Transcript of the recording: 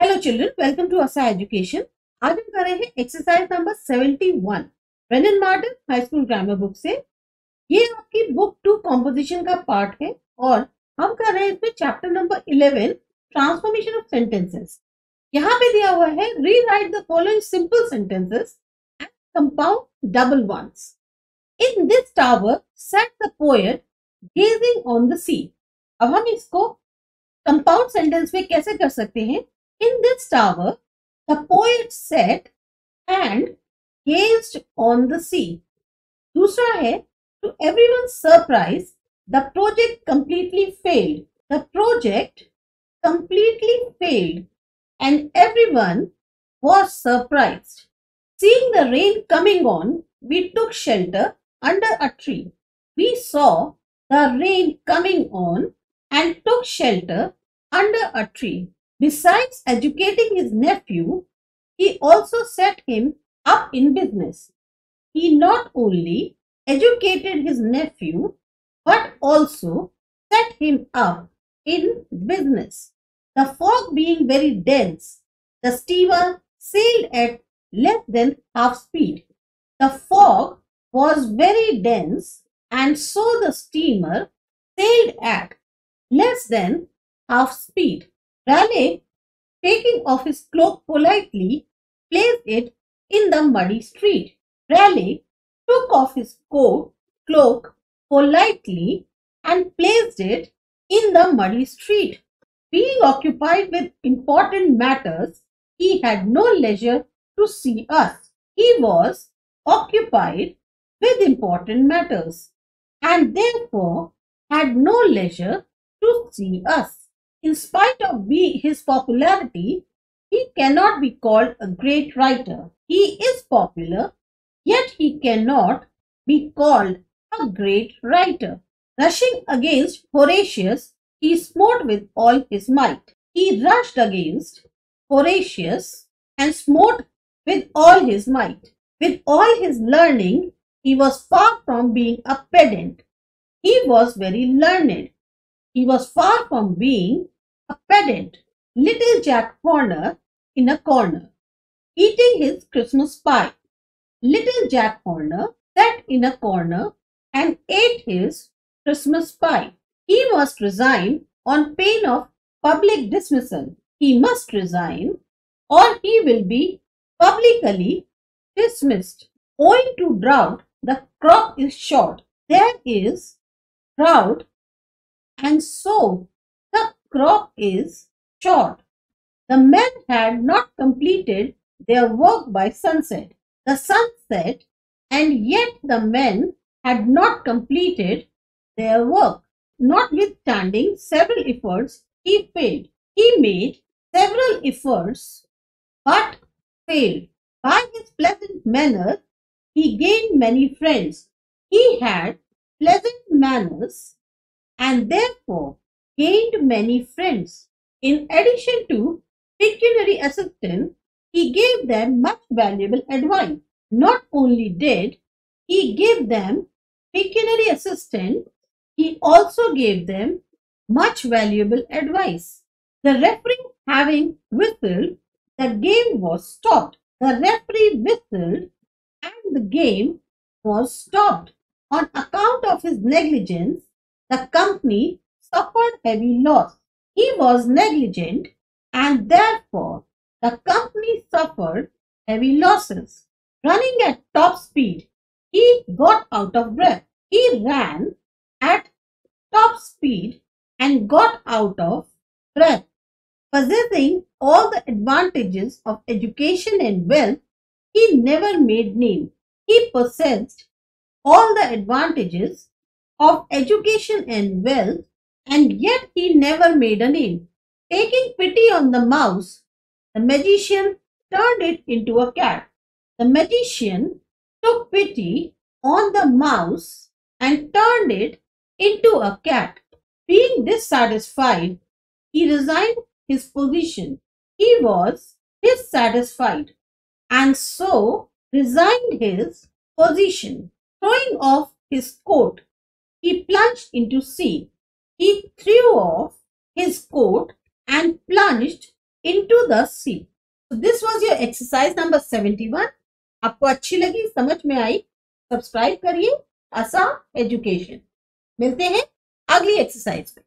Hello children welcome to Asa education आज हम कर रहे हैं exercise number 71 Brennan Martin high school grammar book से। ये आपकी बुक टू कॉम्पोजिशन का पार्ट है और हम कर रहे हैं इसमें chapter number 11 transformation of sentences यहाँ पे दिया हुआ है rewrite the following simple sentences and compound double once in this tower sat the poet gazing on the sea अब हम इसको कंपाउंड सेंटेंस में कैसे कर सकते हैं? In this tower, the poet sat and gazed on the sea. दूसरा है to everyone's surprise, the project completely failed. The project completely failed and everyone was surprised. Seeing the rain coming on, we took shelter under a tree. We saw the rain coming on and took shelter under a tree. Besides educating his nephew, he also set him up in business. He not only educated his nephew, but also set him up in business. The fog being very dense, the steamer sailed at less than half speed. The fog was very dense and so the steamer sailed at less than half speed. Raleigh, taking off his cloak politely, placed it in the muddy street. Raleigh took off his coat, cloak politely and placed it in the muddy street. Being occupied with important matters, he had no leisure to see us. He was occupied with important matters and therefore had no leisure to see us. In spite of his popularity, he cannot be called a great writer. He is popular, yet he cannot be called a great writer. Rushing against Horatius, he smote with all his might. He rushed against Horatius and smote with all his might. With all his learning, he was far from being a pedant. He was very learned. He was far from being a pedant, little Jack Horner, in a corner, eating his Christmas pie. Little Jack Horner sat in a corner and ate his Christmas pie. He must resign on pain of public dismissal. He must resign or he will be publicly dismissed. Owing to drought, the crop is short. There is drought and so crop is short. The men had not completed their work by sunset. The sun set and yet the men had not completed their work. Notwithstanding several efforts, he failed. He made several efforts but failed. By his pleasant manner, he gained many friends. He had pleasant manners and therefore gained many friends. In addition to pecuniary assistance, he gave them much valuable advice. Not only did he give them pecuniary assistance, he also gave them much valuable advice. The referee having whistled, the game was stopped. The referee whistled and the game was stopped. On account of his negligence, the company suffered heavy loss. He was negligent and therefore the company suffered heavy losses. Running at top speed, he got out of breath. He ran at top speed and got out of breath. Possessing all the advantages of education and wealth, he never made name. He possessed all the advantages of education and wealth and yet he never made a name. Taking pity on the mouse, the magician turned it into a cat. The magician took pity on the mouse and turned it into a cat. Being dissatisfied, he resigned his position. He was dissatisfied and so resigned his position. Throwing off his coat, he plunged into sea. He threw off his coat and plunged into the sea. So this was your exercise number 71. आपको अच्छी लगी समझ में आई subscribe करिए asa education मिलते हैं अगली एक्सरसाइज में